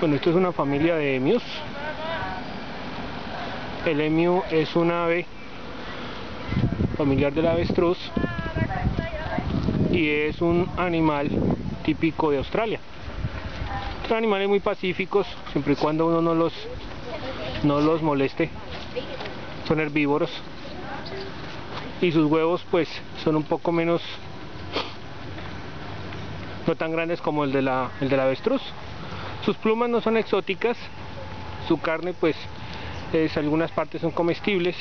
Bueno, esto es una familia de emius. El emu es un ave familiar del avestruz y es un animal típico de Australia. Son animales muy pacíficos, siempre y cuando uno no los, no los moleste. Son herbívoros. Y sus huevos pues son un poco menos, no tan grandes como el de la, el del avestruz. Sus plumas no son exóticas, su carne pues es, algunas partes son comestibles.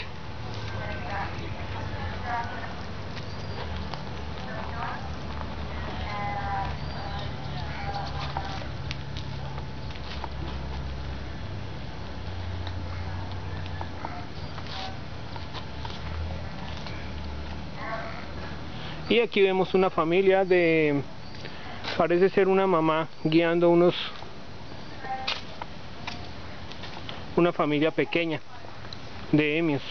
Y aquí vemos una familia de, parece ser una mamá guiando unos una familia pequeña de emios.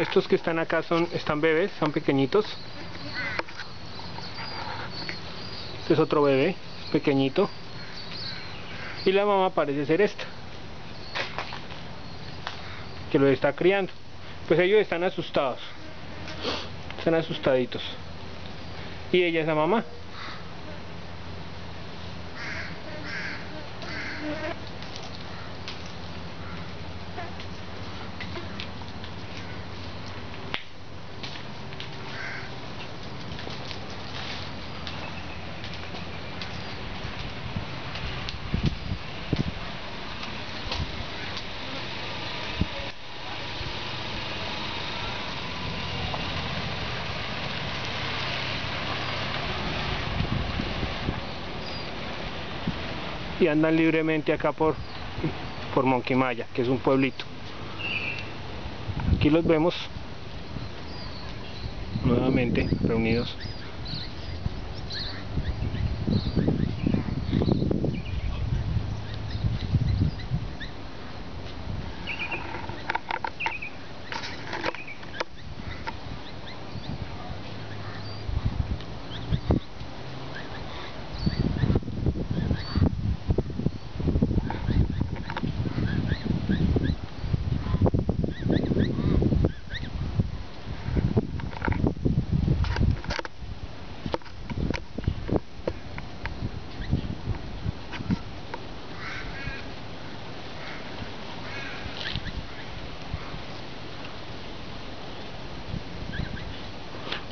Estos que están acá son están bebés, son pequeñitos. Este es otro bebé, pequeñito. Y la mamá parece ser esta que lo está criando. Pues ellos están asustados. Están asustaditos. Y ella es la mamá. Y andan libremente acá por, por Monquimaya, que es un pueblito. Aquí los vemos nuevamente reunidos.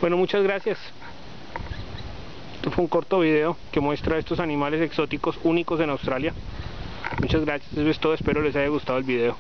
Bueno, muchas gracias. Esto fue un corto video que muestra estos animales exóticos únicos en Australia. Muchas gracias, eso es todo, espero les haya gustado el video.